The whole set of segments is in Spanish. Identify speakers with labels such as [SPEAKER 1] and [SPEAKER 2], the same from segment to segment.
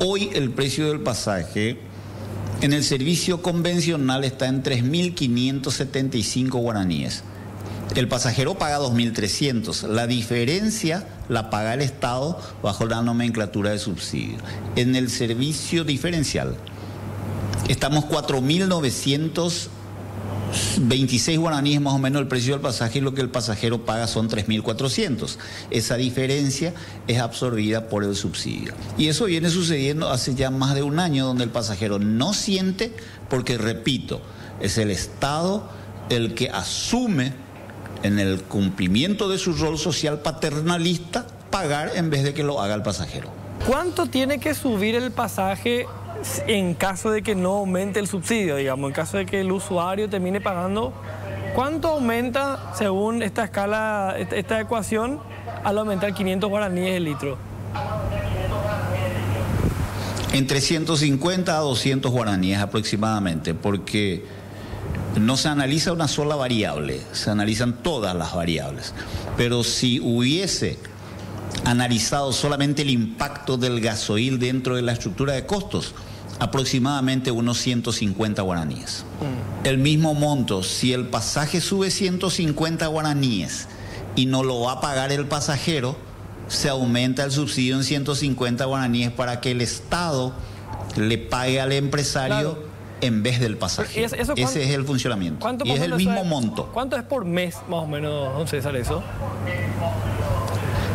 [SPEAKER 1] Hoy el precio del pasaje en el servicio convencional está en 3.575 guaraníes. El pasajero paga 2.300. La diferencia la paga el Estado bajo la nomenclatura de subsidio. En el servicio diferencial estamos 4.926 guaraníes más o menos el precio del pasaje y lo que el pasajero paga son 3.400. Esa diferencia es absorbida por el subsidio. Y eso viene sucediendo hace ya más de un año donde el pasajero no siente porque, repito, es el Estado el que asume en el cumplimiento de su rol social paternalista, pagar en vez de que lo haga el pasajero.
[SPEAKER 2] ¿Cuánto tiene que subir el pasaje en caso de que no aumente el subsidio, digamos, en caso de que el usuario termine pagando? ¿Cuánto aumenta según esta escala, esta ecuación, al aumentar 500 guaraníes el litro?
[SPEAKER 1] Entre 150 a 200 guaraníes aproximadamente, porque no se analiza una sola variable, se analizan todas las variables. Pero si hubiese analizado solamente el impacto del gasoil dentro de la estructura de costos, aproximadamente unos 150 guaraníes. Mm. El mismo monto, si el pasaje sube 150 guaraníes y no lo va a pagar el pasajero, se aumenta el subsidio en 150 guaraníes para que el Estado le pague al empresario en vez del pasaje. Ese es el funcionamiento. y es el mismo monto.
[SPEAKER 2] ¿Cuánto es por mes, más o menos, don César, eso?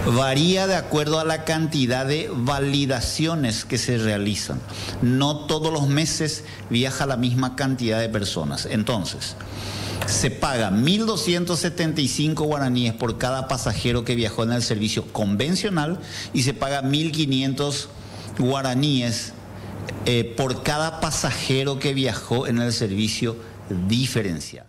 [SPEAKER 1] Varía de acuerdo a la cantidad de validaciones que se realizan. No todos los meses viaja la misma cantidad de personas. Entonces, se paga 1.275 guaraníes por cada pasajero que viajó en el servicio convencional y se paga 1.500 guaraníes eh, por cada pasajero que viajó en el servicio diferencial.